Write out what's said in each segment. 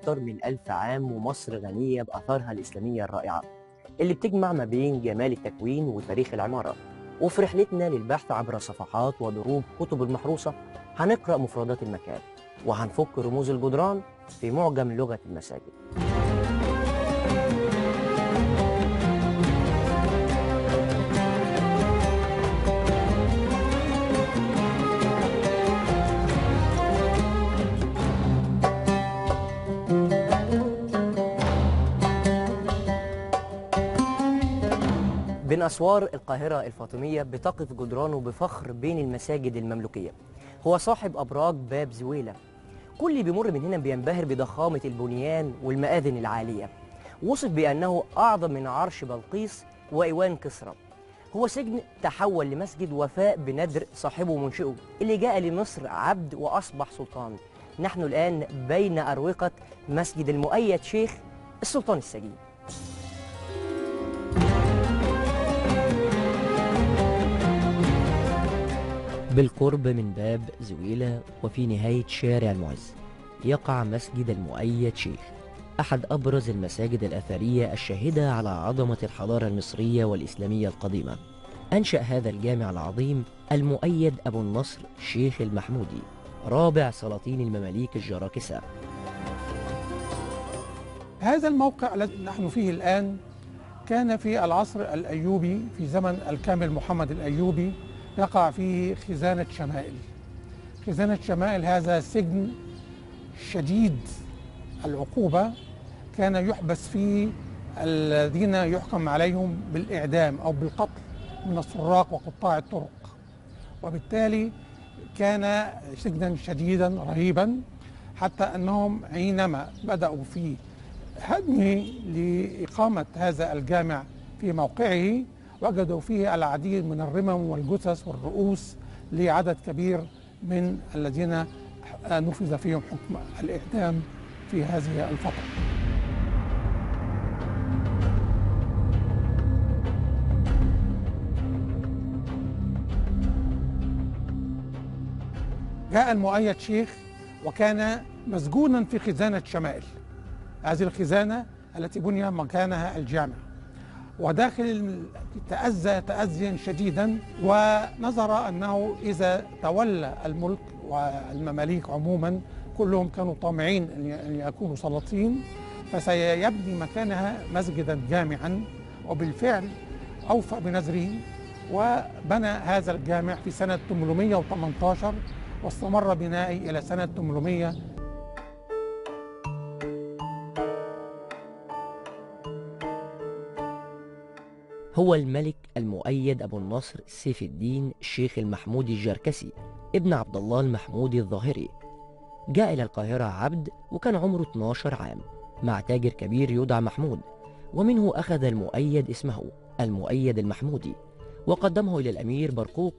أكتر من ألف عام ومصر غنية بآثارها الإسلامية الرائعة اللي بتجمع ما بين جمال التكوين وتاريخ العمارة. وفي رحلتنا للبحث عبر صفحات ودروب كتب المحروسة هنقرأ مفردات المكان وهنفك رموز الجدران في معجم لغة المساجد. بين أسوار القاهرة الفاطمية بتقف جدرانه بفخر بين المساجد المملوكية. هو صاحب أبراج باب زويلة. كل اللي بيمر من هنا بينبهر بضخامة البنيان والمآذن العالية. وصف بأنه أعظم من عرش بلقيس وإيوان كسرى. هو سجن تحول لمسجد وفاء بندر صاحبه ومنشئه اللي جاء لمصر عبد وأصبح سلطان. نحن الآن بين أروقة مسجد المؤيد شيخ السلطان السجين. بالقرب من باب زويلة وفي نهاية شارع المعز يقع مسجد المؤيد شيخ أحد أبرز المساجد الأثرية الشاهدة على عظمة الحضارة المصرية والإسلامية القديمة. أنشأ هذا الجامع العظيم المؤيد أبو النصر شيخ المحمودي رابع سلاطين المماليك الجراكسة. هذا الموقع الذي نحن فيه الآن كان في العصر الأيوبي في زمن الكامل محمد الأيوبي يقع فيه خزانة شمائل. خزانة شمائل هذا سجن شديد. العقوبة كان يحبس فيه الذين يحكم عليهم بالإعدام أو بالقتل من السراق وقطاع الطرق. وبالتالي كان سجنا شديدا رهيبا حتى أنهم حينما بدأوا في هدمه لإقامة هذا الجامع في موقعه وجدوا فيه العديد من الرمم والجثث والرؤوس لعدد كبير من الذين نفذ فيهم حكم الإعدام في هذه الفترة. جاء المؤيد شيخ وكان مسجونا في خزانة شمائل. هذه الخزانة التي بني مكانها الجامع. وداخل تأذى تأذيا شديدا ونظر أنه إذا تولى الملك والمماليك عموما كلهم كانوا طامعين أن يكونوا سلاطين فسيبني مكانها مسجدا جامعا وبالفعل أوفى بنذره وبنى هذا الجامع في سنة 818 واستمر بنائه إلى سنة 800 هو الملك المؤيد أبو النصر سيف الدين الشيخ المحمودي الجركسي ابن عبد الله المحمودي الظاهري. جاء إلى القاهرة عبد وكان عمره 12 عام مع تاجر كبير يدعى محمود ومنه أخذ المؤيد اسمه المؤيد المحمودي وقدمه إلى الأمير برقوق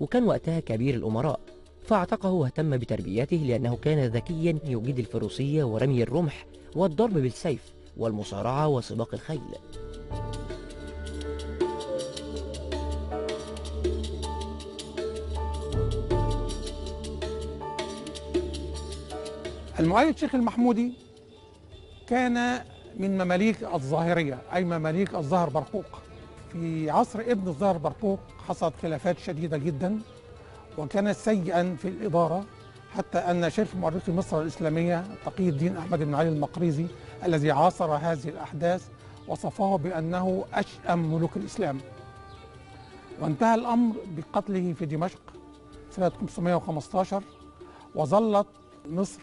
وكان وقتها كبير الأمراء فاعتقه واهتم بتربيته لأنه كان ذكيا يجيد الفروسية ورمي الرمح والضرب بالسيف والمصارعة وسباق الخيل. المؤيد شيخ المحمودي كان من مماليك الظاهرية أي مماليك الظاهر برقوق. في عصر ابن الظاهر برقوق حصلت خلافات شديدة جدا وكان سيئا في الإدارة حتى أن شيخ مؤرخي مصر الإسلامية تقي الدين أحمد بن علي المقريزي الذي عاصر هذه الأحداث وصفه بأنه أشأم ملوك الإسلام. وانتهى الأمر بقتله في دمشق سنة 515 وظلت مصر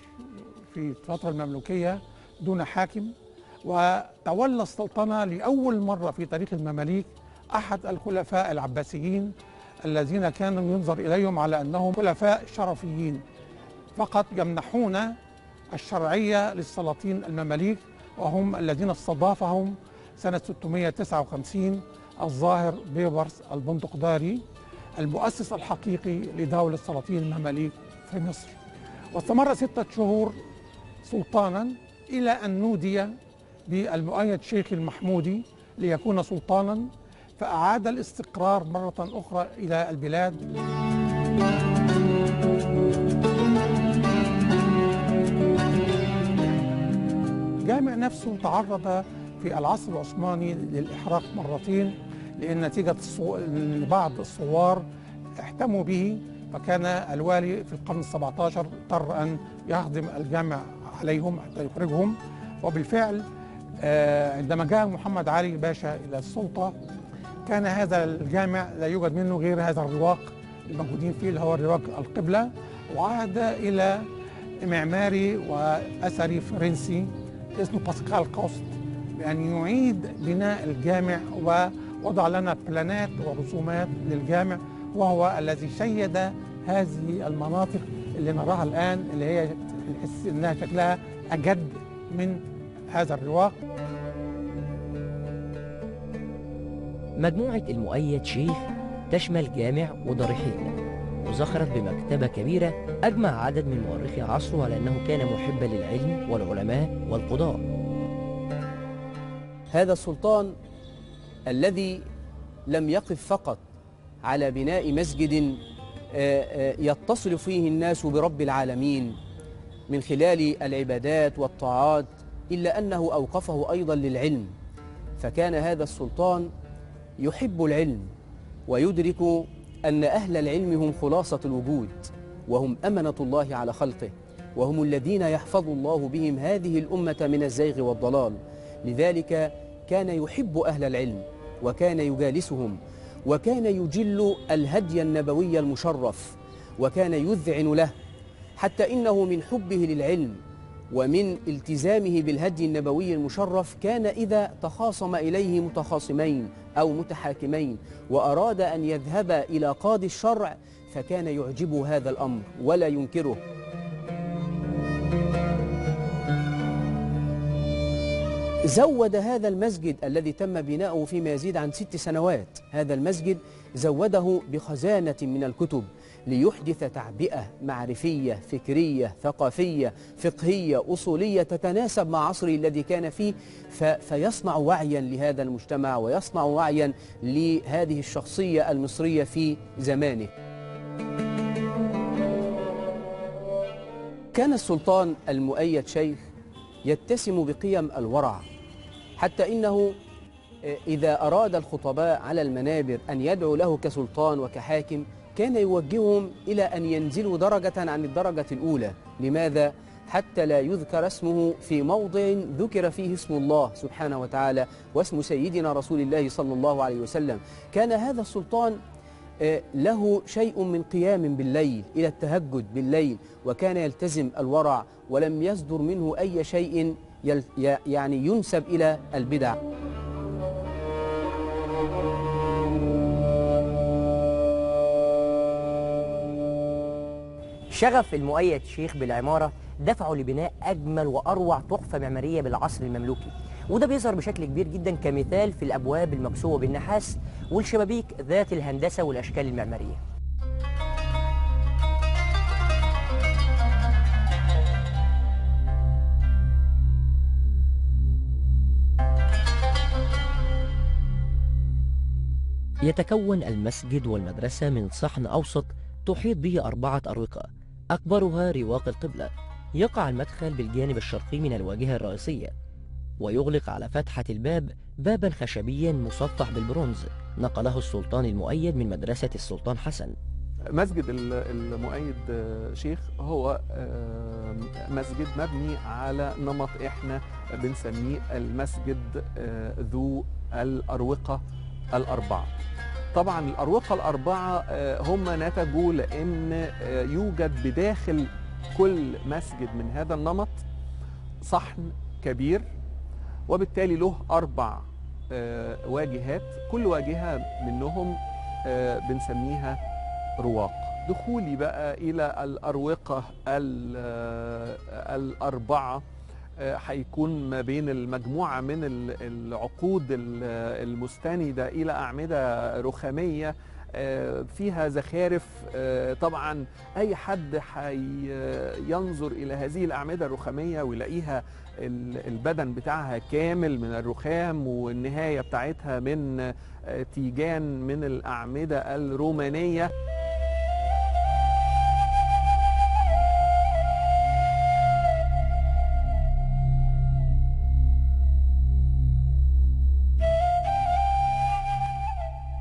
في الفترة المملوكية دون حاكم وتولى السلطنة لأول مرة في تاريخ المماليك أحد الخلفاء العباسيين الذين كانوا ينظر إليهم على أنهم خلفاء شرفيين فقط يمنحون الشرعية للسلاطين المماليك وهم الذين استضافهم سنة 659 الظاهر بيبرس البندقداري المؤسس الحقيقي لدولة سلاطين المماليك في مصر. واستمر ستة شهور سلطانا إلى أن نودي بالمؤيد شيخ المحمودي ليكون سلطانا فأعاد الاستقرار مرة أخرى إلى البلاد. الجامع نفسه تعرض في العصر العثماني للإحراق مرتين لأن نتيجة بعض الثوار احتموا به فكان الوالي في القرن ال17 اضطر أن يهدم الجامع. عليهم حتى يخرجهم. وبالفعل آه، عندما جاء محمد علي باشا إلى السلطة كان هذا الجامع لا يوجد منه غير هذا الرواق الموجودين فيه اللي هو رواق القبلة. وعهد إلى معماري وأثري فرنسي اسمه باسكال كوست بأن يعيد بناء الجامع ووضع لنا بلانات ورسومات للجامع. وهو الذي شيد هذه المناطق اللي نراها الآن اللي هي نحس إنها شكلها أجدد من هذا الرواق. مجموعة المؤيد شيخ تشمل جامع وضريحين وزخرت بمكتبة كبيرة أجمع عدد من مؤرخي عصره على أنه كان محبا للعلم والعلماء والقضاء هذا السلطان الذي لم يقف فقط على بناء مسجد آه، آه، يتصل فيه الناس برب العالمين من خلال العبادات والطاعات إلا أنه أوقفه أيضا للعلم. فكان هذا السلطان يحب العلم ويدرك أن أهل العلم هم خلاصة الوجود وهم أمنة الله على خلقه وهم الذين يحفظ الله بهم هذه الأمة من الزيغ والضلال. لذلك كان يحب أهل العلم وكان يجالسهم وكان يجل الهدي النبوي المشرف وكان يذعن له حتى إنه من حبه للعلم ومن التزامه بالهدي النبوي المشرف كان إذا تخاصم إليه متخاصمين أو متحاكمين وأراد أن يذهب إلى قاضي الشرع فكان يعجبه هذا الأمر ولا ينكره. زود هذا المسجد الذي تم بناؤه فيما يزيد عن ست سنوات هذا المسجد زوده بخزانة من الكتب ليحدث تعبئة معرفية فكرية ثقافية فقهية أصولية تتناسب مع عصره الذي كان فيه فيصنع وعيا لهذا المجتمع ويصنع وعيا لهذه الشخصية المصرية في زمانه. كان السلطان المؤيد شيخ يتسم بقيم الورع حتى إنه إذا أراد الخطباء على المنابر أن يدعو له كسلطان وكحاكم كان يوجههم إلى أن ينزلوا درجة عن الدرجة الأولى. لماذا؟ حتى لا يذكر اسمه في موضع ذكر فيه اسم الله سبحانه وتعالى واسم سيدنا رسول الله صلى الله عليه وسلم. كان هذا السلطان آه، له شيء من قيام بالليل إلى التهجد بالليل وكان يلتزم الورع ولم يصدر منه أي شيء يعني ينسب إلى البدع. شغف المؤيد شيخ بالعمارة دفعه لبناء أجمل وأروع تحفة معمارية بالعصر المملوكي. وده بيظهر بشكل كبير جدا كمثال في الأبواب المكسوة بالنحاس والشبابيك ذات الهندسة والأشكال المعمارية. يتكون المسجد والمدرسة من صحن أوسط تحيط به أربعة أروقة. أكبرها رواق القبلة. يقع المدخل بالجانب الشرقي من الواجهة الرئيسية ويغلق على فتحة الباب بابا خشبيا مصفح بالبرونز. نقله السلطان المؤيد من مدرسة السلطان حسن. مسجد ال- المؤيد آه، شيخ هو آه، مسجد مبني على نمط إحنا بنسميه المسجد آه، ذو الأروقة الأربعة. طبعا الأروقة الأربعة آه، هم نتجوا لأن آه، يوجد بداخل كل مسجد من هذا النمط صحن كبير وبالتالي له أربع آه، واجهات كل واجهة منهم بنسميها رواق. دخولي بقى إلى الأروقة ال- الأربعة هيكون ما بين المجموعة من ال- العقود ال- المستندة إلى أعمدة رخامية آه، فيها زخارف آه، طبعا أي حد هينظر إلى هذه الأعمدة الرخامية ويلاقيها ال- البدن بتاعها كامل من الرخام والنهاية بتاعتها من آه، تيجان من الأعمدة الرومانية.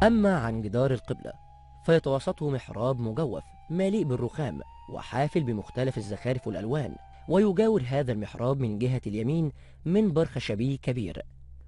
أما عن جدار القبلة فيتوسطه محراب مجوف مليء بالرخام وحافل بمختلف الزخارف والألوان ويجاور هذا المحراب من جهة اليمين منبر خشبي كبير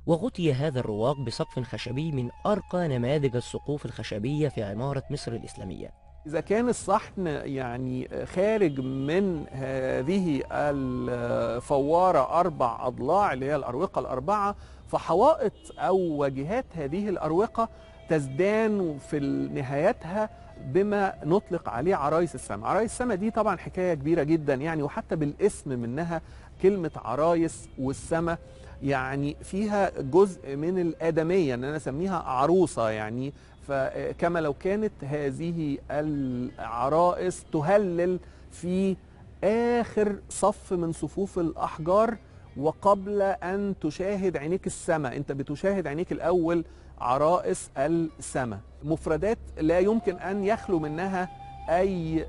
وغطي هذا الرواق بسقف خشبي من أرقى نماذج السقوف الخشبية في عمارة مصر الإسلامية. إذا كان الصحن يعني خارج من هذه الفوارة أربع أضلاع اللي هي الأروقة الأربعة فحوائط أو واجهات هذه الأروقة تزدان في نهايتها بما نطلق عليه عرايس السماء عرايس السماء دي طبعا حكاية كبيرة جدا يعني وحتى بالاسم منها كلمة عرايس والسماء يعني فيها جزء من الآدمية إن أنا أسميها عروسة يعني. فكما لو كانت هذه العرائس تهلل في آخر صف من صفوف الأحجار وقبل أن تشاهد عينيك السماء. أنت بتشاهد عينيك الأول عرائس السماء. مفردات لا يمكن أن يخلو منها أي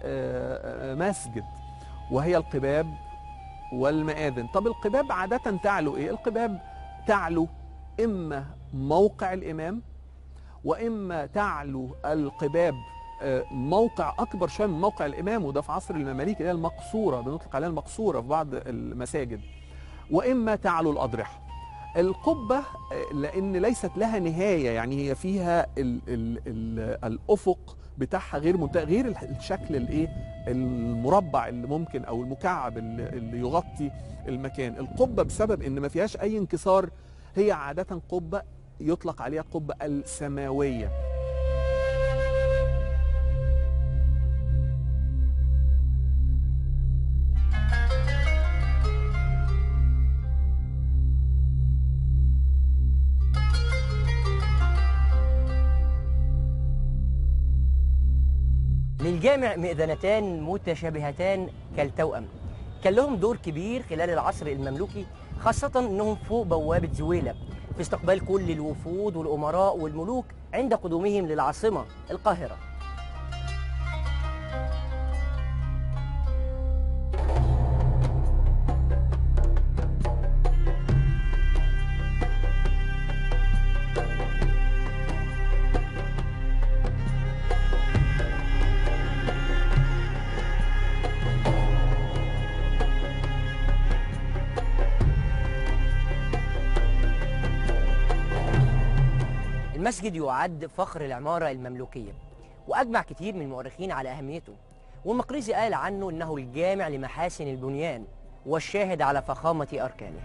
مسجد وهي القباب والمآذن. طب القباب عادة تعلو إيه؟ القباب تعلو إما موقع الإمام وإما تعلو القباب موقع أكبر شوية من موقع الإمام وده في عصر المماليك اللي هي المقصورة بنطلق عليها المقصورة في بعض المساجد. وإما تعلو الأضرحة. القبة لأن ليست لها نهاية يعني هي فيها ال ال ال الأفق بتاعها غير منتهى غير الشكل الإيه؟ المربع اللي ممكن أو المكعب اللي, يغطي المكان. القبة بسبب إن ما فيهاش أي انكسار هي عادة قبة يطلق عليها قبة السماوية. للجامع مئذنتان متشابهتان كالتوأم. كان لهم دور كبير خلال العصر المملوكي خاصة أنهم فوق بوابة زويلة. في استقبال كل الوفود والأمراء والملوك عند قدومهم للعاصمة القاهرة. المسجد يعد فخر العمارة المملوكية وأجمع كتير من المؤرخين على أهميته. والمقريزي قال عنه إنه الجامع لمحاسن البنيان والشاهد على فخامة أركانه.